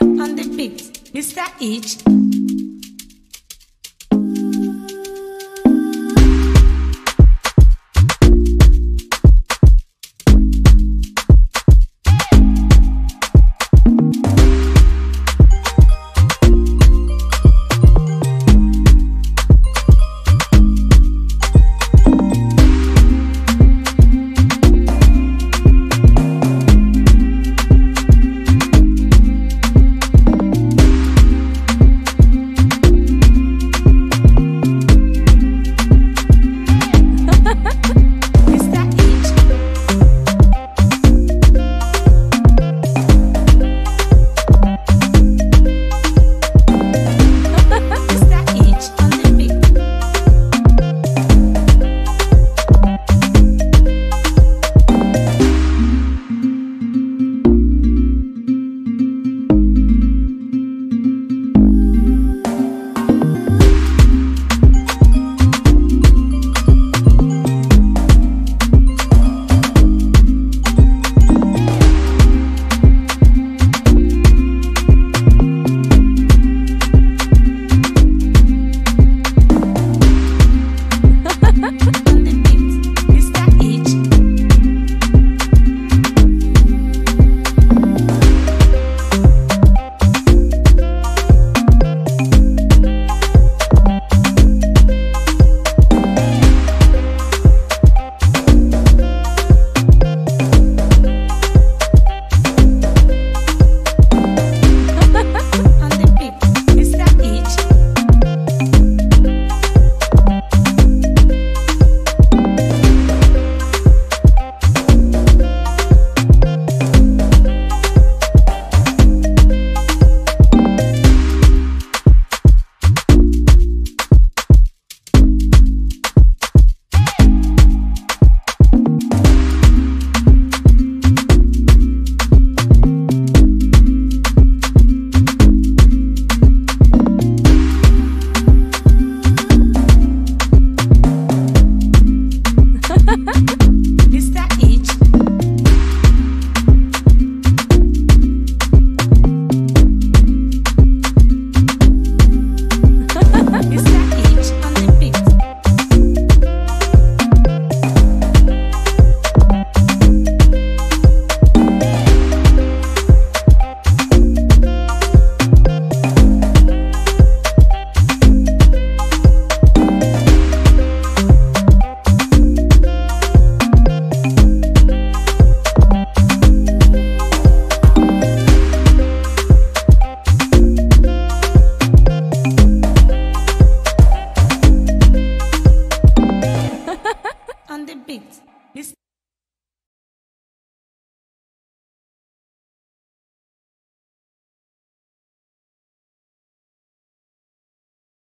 On the beat, Mr. H.